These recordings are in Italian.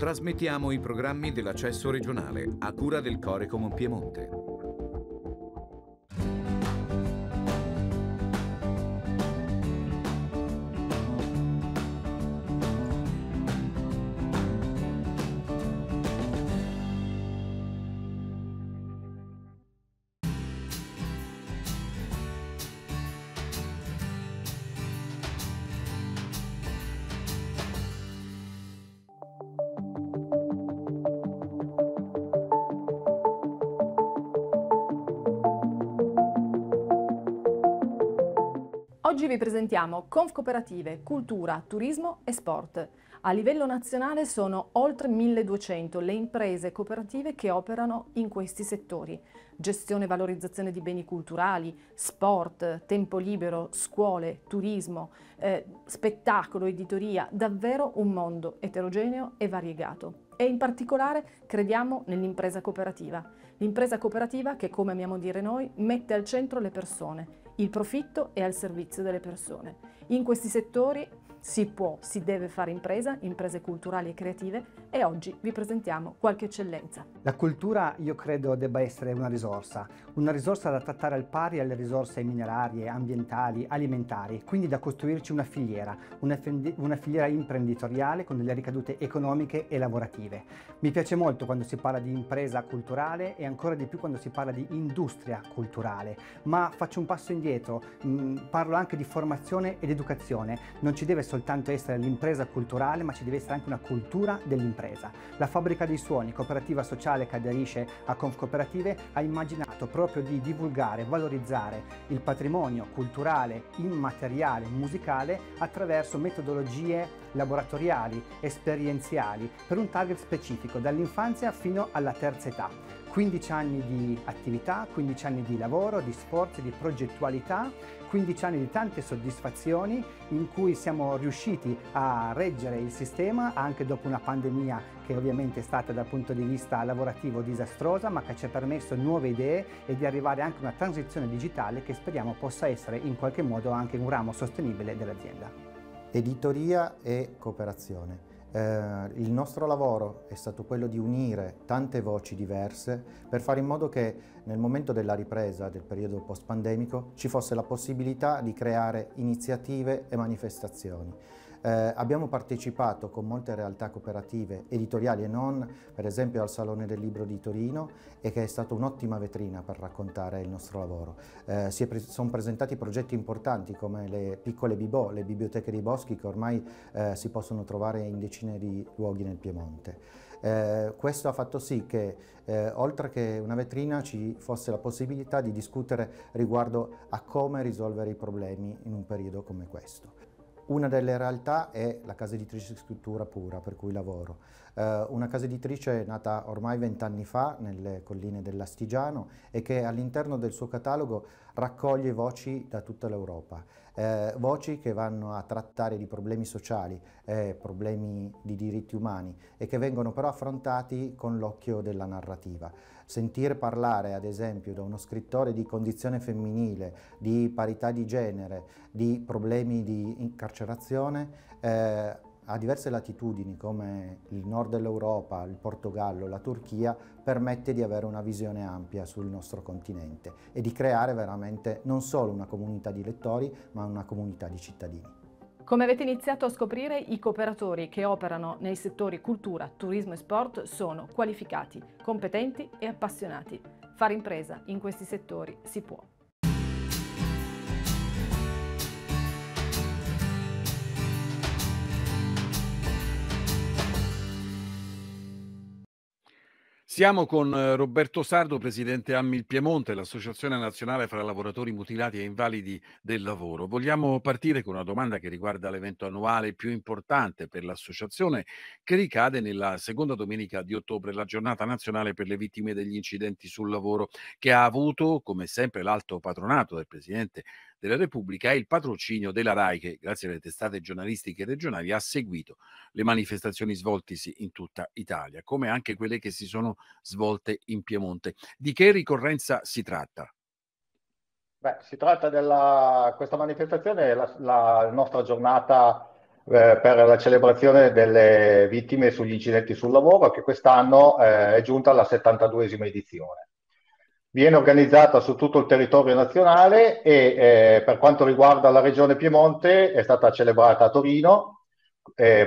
trasmettiamo i programmi dell'accesso regionale a cura del Corecom Piemonte. Presentiamo Conf Cooperative, Cultura, Turismo e Sport. A livello nazionale sono oltre 1200 le imprese cooperative che operano in questi settori. Gestione e valorizzazione di beni culturali, sport, tempo libero, scuole, turismo, eh, spettacolo, editoria, davvero un mondo eterogeneo e variegato. E in particolare crediamo nell'impresa cooperativa. L'impresa cooperativa che, come amiamo dire noi, mette al centro le persone il profitto è al servizio delle persone. In questi settori si può, si deve fare impresa, imprese culturali e creative e oggi vi presentiamo qualche eccellenza. La cultura io credo debba essere una risorsa, una risorsa da trattare al pari alle risorse minerarie, ambientali, alimentari, quindi da costruirci una filiera, una, una filiera imprenditoriale con delle ricadute economiche e lavorative. Mi piace molto quando si parla di impresa culturale e ancora di più quando si parla di industria culturale, ma faccio un passo indietro, mm, parlo anche di formazione ed educazione, non ci deve soltanto essere l'impresa culturale, ma ci deve essere anche una cultura dell'impresa. La Fabbrica dei Suoni, cooperativa sociale che aderisce a Confcooperative, ha immaginato proprio di divulgare, valorizzare il patrimonio culturale, immateriale, musicale attraverso metodologie laboratoriali, esperienziali, per un target specifico, dall'infanzia fino alla terza età. 15 anni di attività, 15 anni di lavoro, di sforzi, di progettualità 15 anni di tante soddisfazioni in cui siamo riusciti a reggere il sistema anche dopo una pandemia che ovviamente è stata dal punto di vista lavorativo disastrosa ma che ci ha permesso nuove idee e di arrivare anche a una transizione digitale che speriamo possa essere in qualche modo anche un ramo sostenibile dell'azienda. Editoria e cooperazione. Eh, il nostro lavoro è stato quello di unire tante voci diverse per fare in modo che nel momento della ripresa del periodo post-pandemico ci fosse la possibilità di creare iniziative e manifestazioni. Eh, abbiamo partecipato con molte realtà cooperative editoriali e non, per esempio al Salone del Libro di Torino e che è stata un'ottima vetrina per raccontare il nostro lavoro. Eh, pre sono presentati progetti importanti come le piccole bibò, le biblioteche dei boschi che ormai eh, si possono trovare in decine di luoghi nel Piemonte. Eh, questo ha fatto sì che eh, oltre che una vetrina ci fosse la possibilità di discutere riguardo a come risolvere i problemi in un periodo come questo. Una delle realtà è la casa editrice Scrittura Pura, per cui lavoro. Eh, una casa editrice nata ormai vent'anni fa nelle colline dell'Astigiano e che all'interno del suo catalogo raccoglie voci da tutta l'Europa. Eh, voci che vanno a trattare di problemi sociali, eh, problemi di diritti umani e che vengono però affrontati con l'occhio della narrativa sentire parlare ad esempio da uno scrittore di condizione femminile, di parità di genere, di problemi di incarcerazione, eh, a diverse latitudini come il nord dell'Europa, il Portogallo, la Turchia, permette di avere una visione ampia sul nostro continente e di creare veramente non solo una comunità di lettori, ma una comunità di cittadini. Come avete iniziato a scoprire, i cooperatori che operano nei settori cultura, turismo e sport sono qualificati, competenti e appassionati. Fare impresa in questi settori si può. Siamo con eh, Roberto Sardo, presidente Ammil Piemonte, l'associazione nazionale fra lavoratori mutilati e invalidi del lavoro. Vogliamo partire con una domanda che riguarda l'evento annuale più importante per l'associazione, che ricade nella seconda domenica di ottobre, la giornata nazionale per le vittime degli incidenti sul lavoro, che ha avuto, come sempre, l'alto patronato del presidente della Repubblica e il patrocinio della RAI che, grazie alle testate giornalistiche regionali, ha seguito le manifestazioni svoltisi in tutta Italia, come anche quelle che si sono svolte in Piemonte. Di che ricorrenza si tratta? Beh, si tratta della questa manifestazione, la, la nostra giornata eh, per la celebrazione delle vittime sugli incidenti sul lavoro che quest'anno eh, è giunta alla 72esima edizione. Viene organizzata su tutto il territorio nazionale e eh, per quanto riguarda la regione Piemonte è stata celebrata a Torino,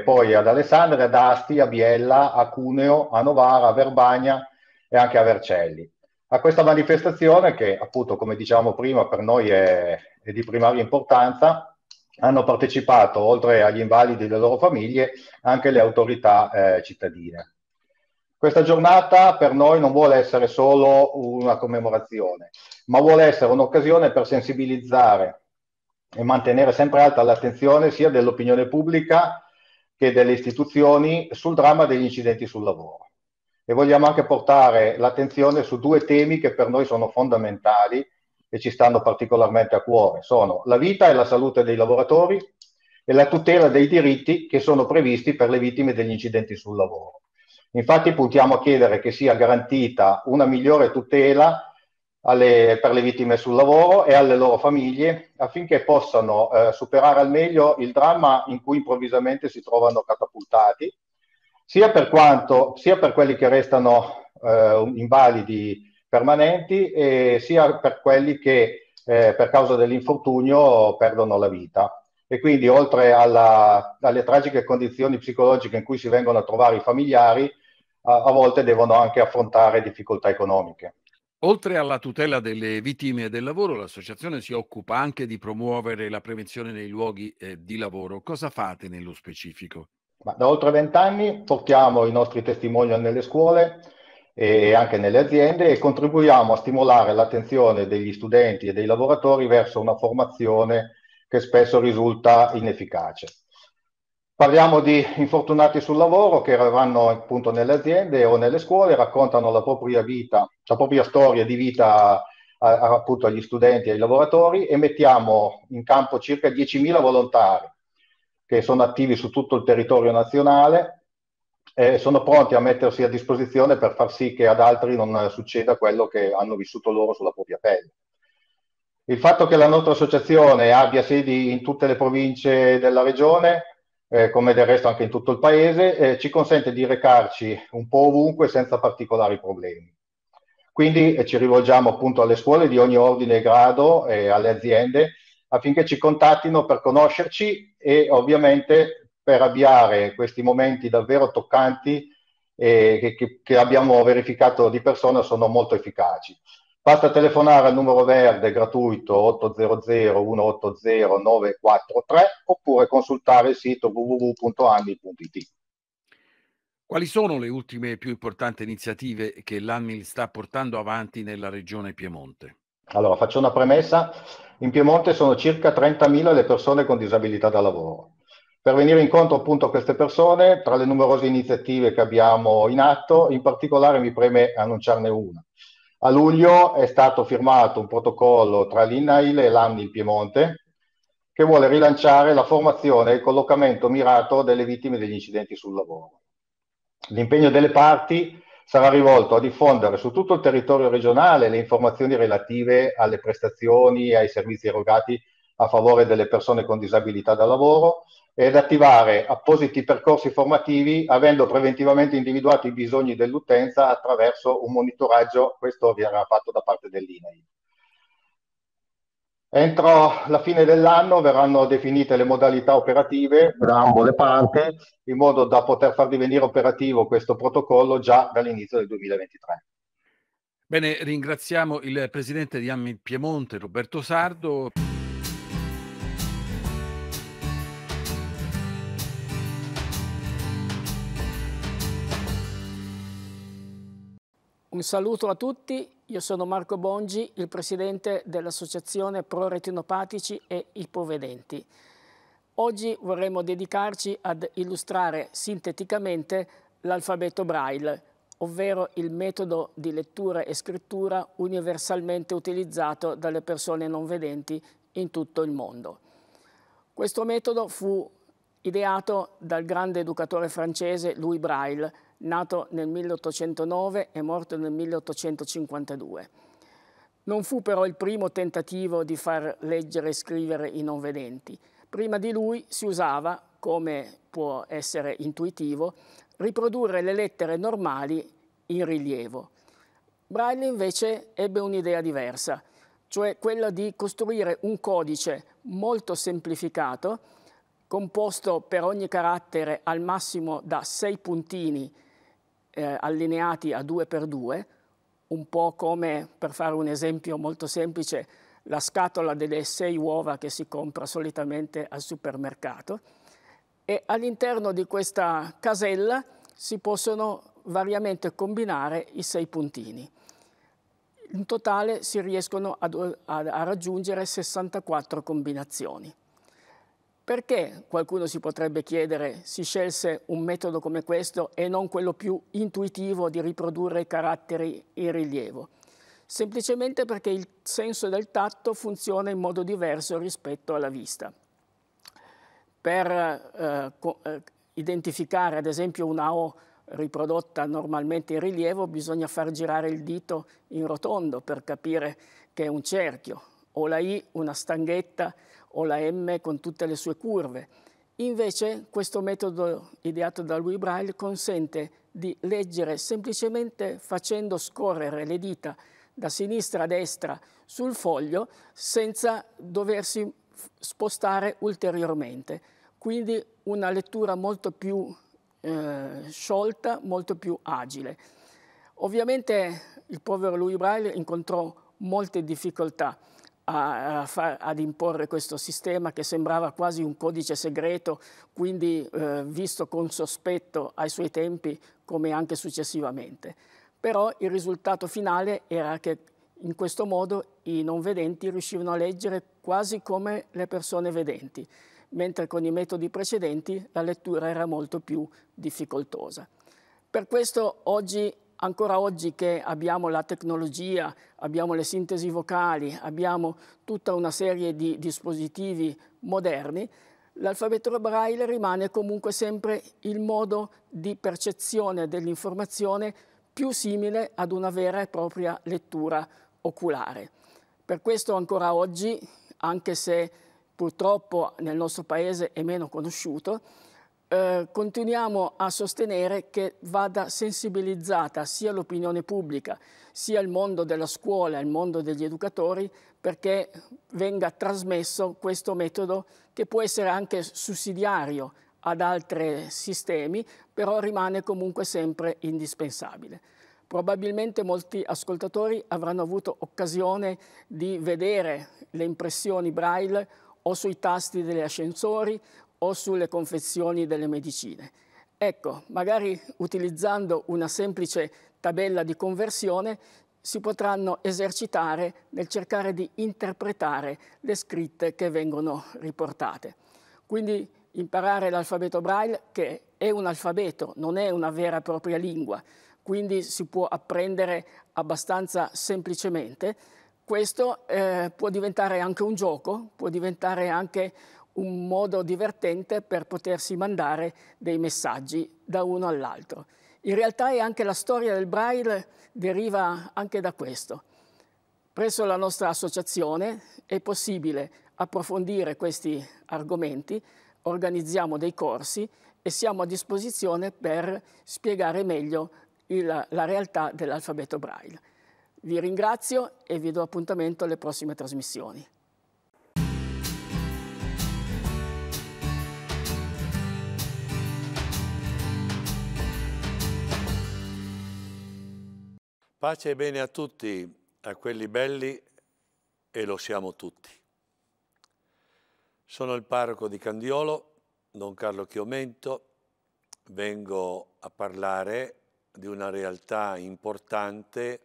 poi ad Alessandria, ad Asti, a Biella, a Cuneo, a Novara, a Verbagna e anche a Vercelli. A questa manifestazione, che appunto come diciamo prima per noi è, è di primaria importanza, hanno partecipato, oltre agli invalidi e alle loro famiglie, anche le autorità eh, cittadine. Questa giornata per noi non vuole essere solo una commemorazione, ma vuole essere un'occasione per sensibilizzare e mantenere sempre alta l'attenzione sia dell'opinione pubblica che delle istituzioni sul dramma degli incidenti sul lavoro. E vogliamo anche portare l'attenzione su due temi che per noi sono fondamentali che ci stanno particolarmente a cuore sono la vita e la salute dei lavoratori e la tutela dei diritti che sono previsti per le vittime degli incidenti sul lavoro. Infatti puntiamo a chiedere che sia garantita una migliore tutela alle, per le vittime sul lavoro e alle loro famiglie affinché possano eh, superare al meglio il dramma in cui improvvisamente si trovano catapultati, sia per, quanto, sia per quelli che restano eh, invalidi permanenti sia per quelli che eh, per causa dell'infortunio perdono la vita. E quindi oltre alla, alle tragiche condizioni psicologiche in cui si vengono a trovare i familiari, a, a volte devono anche affrontare difficoltà economiche. Oltre alla tutela delle vittime del lavoro, l'associazione si occupa anche di promuovere la prevenzione nei luoghi eh, di lavoro. Cosa fate nello specifico? Ma da oltre vent'anni portiamo i nostri testimonial nelle scuole e anche nelle aziende e contribuiamo a stimolare l'attenzione degli studenti e dei lavoratori verso una formazione che spesso risulta inefficace. Parliamo di infortunati sul lavoro che vanno appunto nelle aziende o nelle scuole, raccontano la propria vita, la propria storia di vita a, appunto agli studenti e ai lavoratori e mettiamo in campo circa 10.000 volontari che sono attivi su tutto il territorio nazionale eh, sono pronti a mettersi a disposizione per far sì che ad altri non succeda quello che hanno vissuto loro sulla propria pelle. Il fatto che la nostra associazione abbia sedi in tutte le province della regione, eh, come del resto anche in tutto il paese, eh, ci consente di recarci un po' ovunque senza particolari problemi. Quindi eh, ci rivolgiamo appunto alle scuole di ogni ordine e grado e alle aziende affinché ci contattino per conoscerci e ovviamente per avviare questi momenti davvero toccanti eh, che, che, abbiamo verificato di persona sono molto efficaci. Basta telefonare al numero verde gratuito 800 180 943 oppure consultare il sito www.anni.it. Quali sono le ultime più importanti iniziative che l'ANMIL sta portando avanti nella regione Piemonte? Allora, faccio una premessa. In Piemonte sono circa 30.000 le persone con disabilità da lavoro. Per venire incontro appunto a queste persone, tra le numerose iniziative che abbiamo in atto, in particolare mi preme annunciarne una. A luglio è stato firmato un protocollo tra l'INAIL e l'ANNI Piemonte che vuole rilanciare la formazione e il collocamento mirato delle vittime degli incidenti sul lavoro. L'impegno delle parti sarà rivolto a diffondere su tutto il territorio regionale le informazioni relative alle prestazioni e ai servizi erogati a favore delle persone con disabilità da lavoro, ed attivare appositi percorsi formativi avendo preventivamente individuato i bisogni dell'utenza attraverso un monitoraggio, questo verrà fatto da parte dell'INAI. Entro la fine dell'anno verranno definite le modalità operative da ambo le parti in modo da poter far divenire operativo questo protocollo già dall'inizio del 2023. Bene, ringraziamo il presidente di Ammi Piemonte, Roberto Sardo. Un saluto a tutti, io sono Marco Bongi, il presidente dell'Associazione Pro Retinopatici e Ipovedenti. Oggi vorremmo dedicarci ad illustrare sinteticamente l'alfabeto Braille, ovvero il metodo di lettura e scrittura universalmente utilizzato dalle persone non vedenti in tutto il mondo. Questo metodo fu ideato dal grande educatore francese Louis Braille, nato nel 1809 e morto nel 1852. Non fu però il primo tentativo di far leggere e scrivere i non vedenti. Prima di lui si usava, come può essere intuitivo, riprodurre le lettere normali in rilievo. Braille invece ebbe un'idea diversa, cioè quella di costruire un codice molto semplificato, composto per ogni carattere al massimo da sei puntini eh, allineati a due per due, un po' come, per fare un esempio molto semplice, la scatola delle sei uova che si compra solitamente al supermercato e all'interno di questa casella si possono variamente combinare i sei puntini. In totale si riescono a, a, a raggiungere 64 combinazioni. Perché, qualcuno si potrebbe chiedere, si scelse un metodo come questo e non quello più intuitivo di riprodurre i caratteri in rilievo? Semplicemente perché il senso del tatto funziona in modo diverso rispetto alla vista. Per eh, eh, identificare ad esempio una O riprodotta normalmente in rilievo bisogna far girare il dito in rotondo per capire che è un cerchio, o la I una stanghetta, o la M con tutte le sue curve. Invece questo metodo ideato da Louis Braille consente di leggere semplicemente facendo scorrere le dita da sinistra a destra sul foglio senza doversi spostare ulteriormente. Quindi una lettura molto più eh, sciolta, molto più agile. Ovviamente il povero Louis Braille incontrò molte difficoltà a, a ad imporre questo sistema che sembrava quasi un codice segreto, quindi eh, visto con sospetto ai suoi tempi come anche successivamente. Però il risultato finale era che in questo modo i non vedenti riuscivano a leggere quasi come le persone vedenti, mentre con i metodi precedenti la lettura era molto più difficoltosa. Per questo oggi ancora oggi che abbiamo la tecnologia, abbiamo le sintesi vocali, abbiamo tutta una serie di dispositivi moderni, l'alfabeto braille rimane comunque sempre il modo di percezione dell'informazione più simile ad una vera e propria lettura oculare. Per questo ancora oggi, anche se purtroppo nel nostro paese è meno conosciuto, eh, continuiamo a sostenere che vada sensibilizzata sia l'opinione pubblica, sia il mondo della scuola, il mondo degli educatori, perché venga trasmesso questo metodo che può essere anche sussidiario ad altri sistemi, però rimane comunque sempre indispensabile. Probabilmente molti ascoltatori avranno avuto occasione di vedere le impressioni braille o sui tasti degli ascensori o sulle confezioni delle medicine. Ecco, magari utilizzando una semplice tabella di conversione si potranno esercitare nel cercare di interpretare le scritte che vengono riportate. Quindi imparare l'alfabeto braille, che è un alfabeto, non è una vera e propria lingua, quindi si può apprendere abbastanza semplicemente. Questo eh, può diventare anche un gioco, può diventare anche un modo divertente per potersi mandare dei messaggi da uno all'altro. In realtà è anche la storia del braille deriva anche da questo. Presso la nostra associazione è possibile approfondire questi argomenti, organizziamo dei corsi e siamo a disposizione per spiegare meglio il, la realtà dell'alfabeto braille. Vi ringrazio e vi do appuntamento alle prossime trasmissioni. Pace e bene a tutti, a quelli belli e lo siamo tutti. Sono il parroco di Candiolo, Don Carlo Chiomento, vengo a parlare di una realtà importante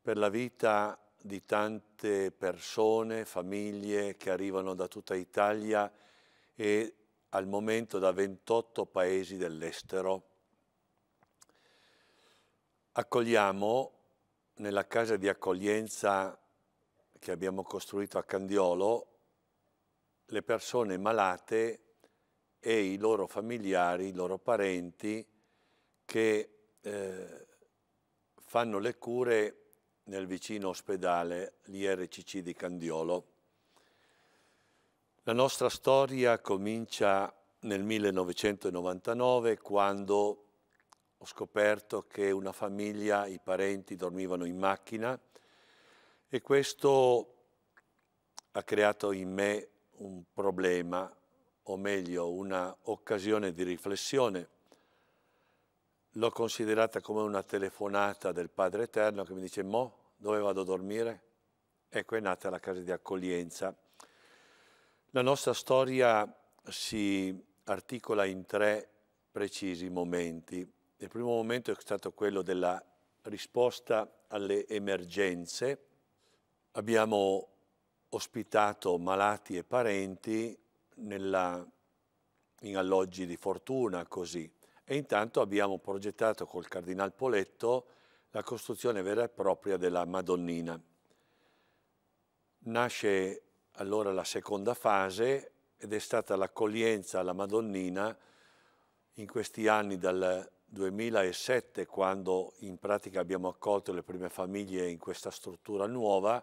per la vita di tante persone, famiglie che arrivano da tutta Italia e al momento da 28 paesi dell'estero Accogliamo nella casa di accoglienza che abbiamo costruito a Candiolo le persone malate e i loro familiari, i loro parenti che eh, fanno le cure nel vicino ospedale, l'IRCC di Candiolo. La nostra storia comincia nel 1999 quando ho scoperto che una famiglia, i parenti dormivano in macchina e questo ha creato in me un problema, o meglio una occasione di riflessione. L'ho considerata come una telefonata del Padre Eterno che mi dice Mo, dove vado a dormire? Ecco è nata la casa di accoglienza. La nostra storia si articola in tre precisi momenti. Il primo momento è stato quello della risposta alle emergenze. Abbiamo ospitato malati e parenti nella, in alloggi di fortuna, così. E intanto abbiamo progettato col Cardinal Poletto la costruzione vera e propria della Madonnina. Nasce allora la seconda fase ed è stata l'accoglienza alla Madonnina in questi anni dal 2007 quando in pratica abbiamo accolto le prime famiglie in questa struttura nuova,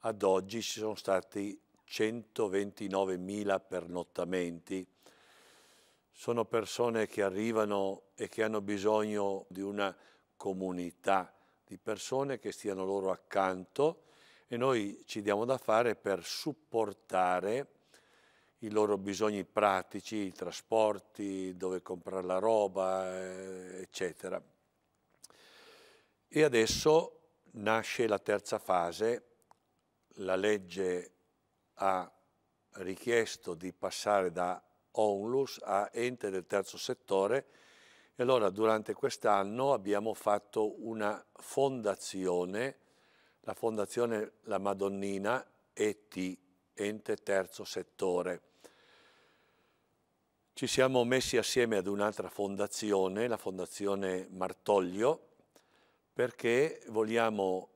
ad oggi ci sono stati 129.000 pernottamenti. Sono persone che arrivano e che hanno bisogno di una comunità, di persone che stiano loro accanto e noi ci diamo da fare per supportare i loro bisogni pratici, i trasporti, dove comprare la roba, eh, eccetera. E adesso nasce la terza fase, la legge ha richiesto di passare da ONLUS a ente del terzo settore e allora durante quest'anno abbiamo fatto una fondazione, la fondazione La Madonnina ET, ente terzo settore. Ci siamo messi assieme ad un'altra fondazione, la fondazione Martoglio, perché vogliamo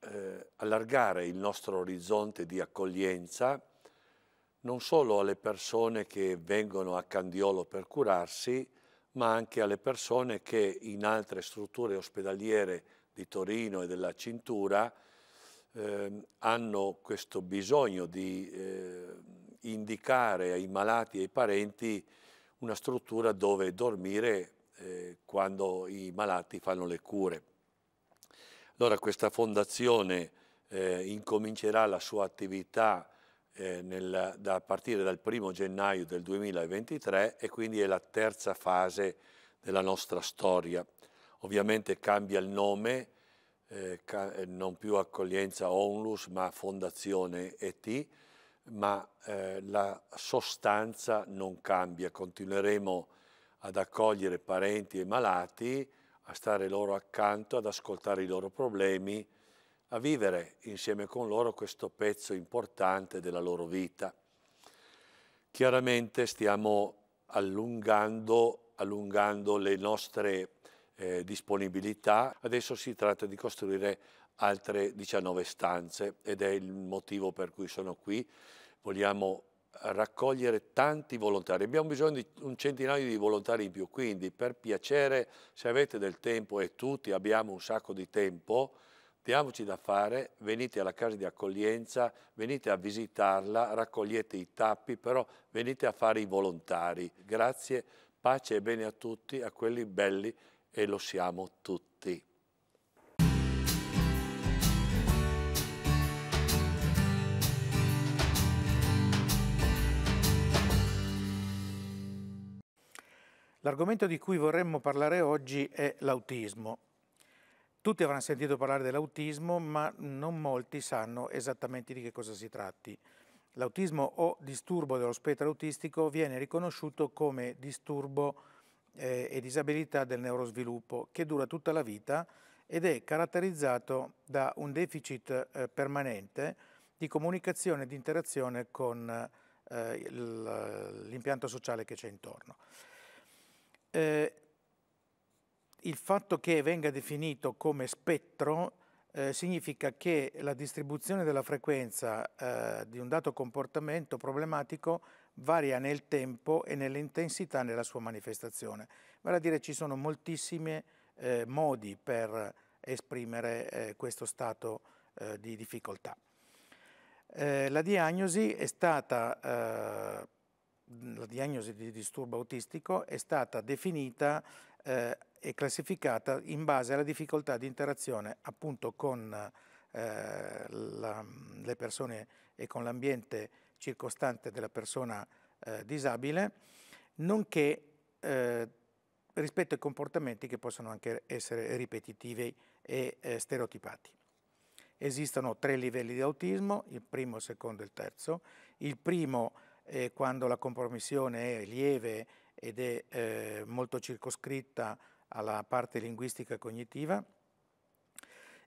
eh, allargare il nostro orizzonte di accoglienza non solo alle persone che vengono a Candiolo per curarsi, ma anche alle persone che in altre strutture ospedaliere di Torino e della cintura eh, hanno questo bisogno di eh, indicare ai malati e ai parenti una struttura dove dormire eh, quando i malati fanno le cure. Allora questa fondazione eh, incomincerà la sua attività eh, nel, da partire dal primo gennaio del 2023 e quindi è la terza fase della nostra storia. Ovviamente cambia il nome, eh, eh non più accoglienza Onlus ma Fondazione ET, ma eh, la sostanza non cambia, continueremo ad accogliere parenti e malati, a stare loro accanto, ad ascoltare i loro problemi, a vivere insieme con loro questo pezzo importante della loro vita. Chiaramente stiamo allungando, allungando le nostre eh, disponibilità, adesso si tratta di costruire altre 19 stanze ed è il motivo per cui sono qui. Vogliamo raccogliere tanti volontari. Abbiamo bisogno di un centinaio di volontari in più, quindi per piacere, se avete del tempo e tutti abbiamo un sacco di tempo, diamoci da fare, venite alla casa di accoglienza, venite a visitarla, raccogliete i tappi, però venite a fare i volontari. Grazie, pace e bene a tutti, a quelli belli e lo siamo tutti. L'argomento di cui vorremmo parlare oggi è l'autismo. Tutti avranno sentito parlare dell'autismo, ma non molti sanno esattamente di che cosa si tratti. L'autismo o disturbo dello spettro autistico viene riconosciuto come disturbo e disabilità del neurosviluppo che dura tutta la vita ed è caratterizzato da un deficit eh, permanente di comunicazione e di interazione con eh, l'impianto sociale che c'è intorno. Eh, il fatto che venga definito come spettro significa che la distribuzione della frequenza di un dato comportamento problematico varia nel tempo e nell'intensità nella sua manifestazione. Vale a dire ci sono moltissimi eh, modi per esprimere eh, questo stato eh, di difficoltà. Eh, la diagnosi è stata, eh, la diagnosi di disturbo autistico è stata definita eh, e classificata in base alla difficoltà di interazione appunto con eh, la, le persone e con l'ambiente circostante della persona eh, disabile, nonché eh, rispetto ai comportamenti che possono anche essere ripetitivi e eh, stereotipati. Esistono tre livelli di autismo, il primo, il secondo e il terzo. Il primo è quando la compromissione è lieve ed è eh, molto circoscritta alla parte linguistica e cognitiva.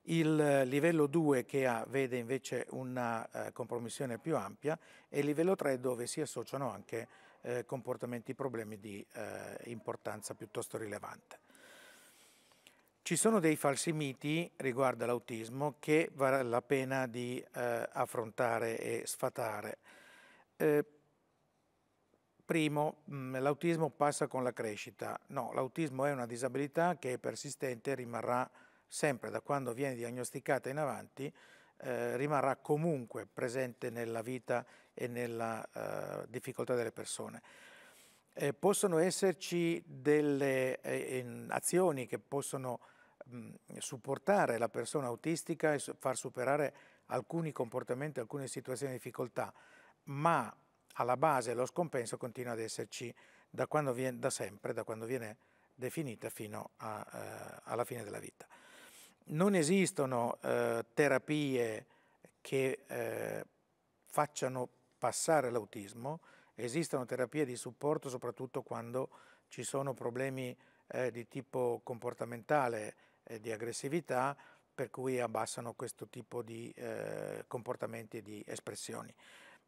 Il livello 2 che ha, vede invece una eh, compromissione più ampia e il livello 3 dove si associano anche eh, comportamenti e problemi di eh, importanza piuttosto rilevante. Ci sono dei falsi miti riguardo all'autismo che vale la pena di eh, affrontare e sfatare. Eh, primo, mm, l'autismo passa con la crescita. No, l'autismo è una disabilità che è persistente e rimarrà sempre da quando viene diagnosticata in avanti, eh, rimarrà comunque presente nella vita e nella uh, difficoltà delle persone. Eh, possono esserci delle eh, azioni che possono mh, supportare la persona autistica e far superare alcuni comportamenti, alcune situazioni di difficoltà, ma alla base lo scompenso continua ad esserci da, viene, da sempre, da quando viene definita fino a, uh, alla fine della vita. Non esistono uh, terapie che uh, facciano passare l'autismo, esistono terapie di supporto soprattutto quando ci sono problemi eh, di tipo comportamentale e di aggressività per cui abbassano questo tipo di eh, comportamenti e di espressioni.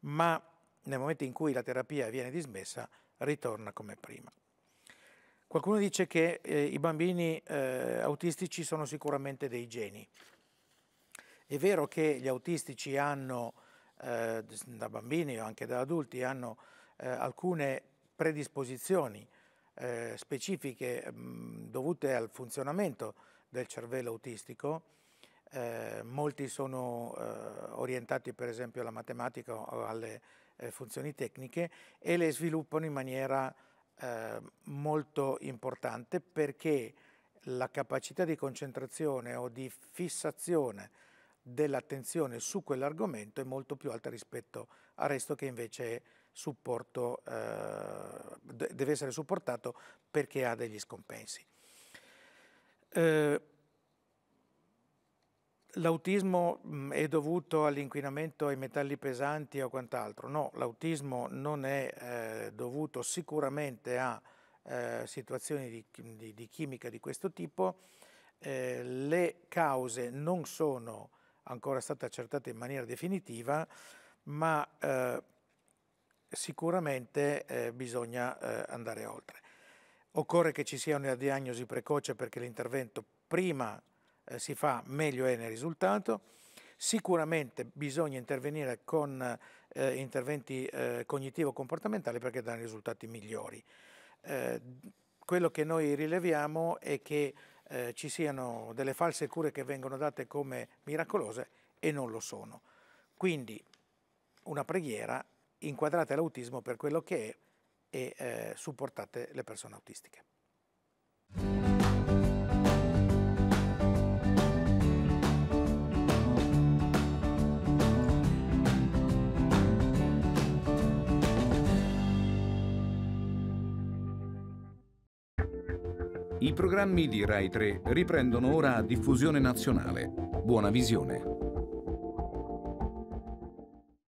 Ma nel momento in cui la terapia viene dismessa ritorna come prima. Qualcuno dice che eh, i bambini eh, autistici sono sicuramente dei geni. È vero che gli autistici hanno eh, da bambini o anche da adulti hanno eh, alcune predisposizioni eh, specifiche mh, dovute al funzionamento del cervello autistico. Eh, molti sono orientati per esempio alla matematica o alle funzioni tecniche e le sviluppano in maniera molto importante perché la capacità di concentrazione o di fissazione dell'attenzione su quell'argomento è molto più alta rispetto al resto che invece è supporto, eh, deve essere supportato perché ha degli scompensi. Eh, L'autismo è dovuto all'inquinamento ai metalli pesanti o quant'altro? No, l'autismo non è eh, dovuto sicuramente a eh, situazioni di, di, di, chimica di questo tipo. Eh, le cause non sono ancora stata accertata in maniera definitiva, ma eh, sicuramente eh, bisogna eh, andare oltre. Occorre che ci sia una diagnosi precoce perché l'intervento prima eh, si fa meglio è nel risultato. Sicuramente bisogna intervenire con eh, interventi eh, cognitivo-comportamentali perché danno risultati migliori. quello che noi rileviamo è che eh, ci siano delle false cure che vengono date come miracolose e non lo sono. Quindi una preghiera, inquadrate l'autismo per quello che è e eh, supportate le persone autistiche. I programmi di Rai 3 riprendono ora a diffusione nazionale. Buona visione.